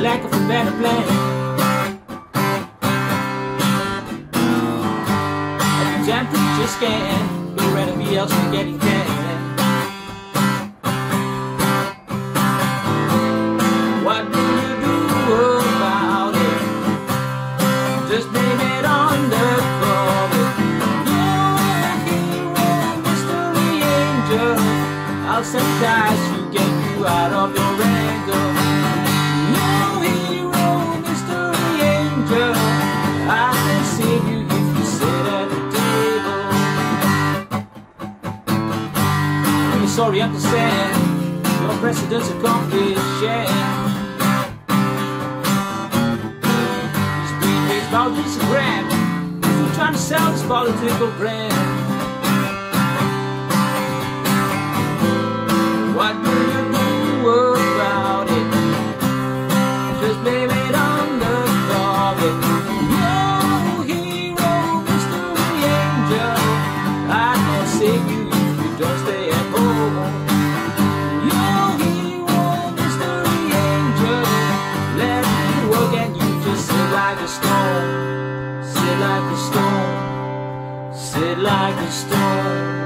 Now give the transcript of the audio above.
lack of a better plan. A temperature scan, you're enemy else for getting can. What do you do about it? Just blame it on the a. I'll you, get you out of your anger. Sorry, Sam. Your president's accomplished, yeah. He's being raised about Instagram. Who's trying to sell his political brand? A stone. Sit like a stone. Sit like a stone.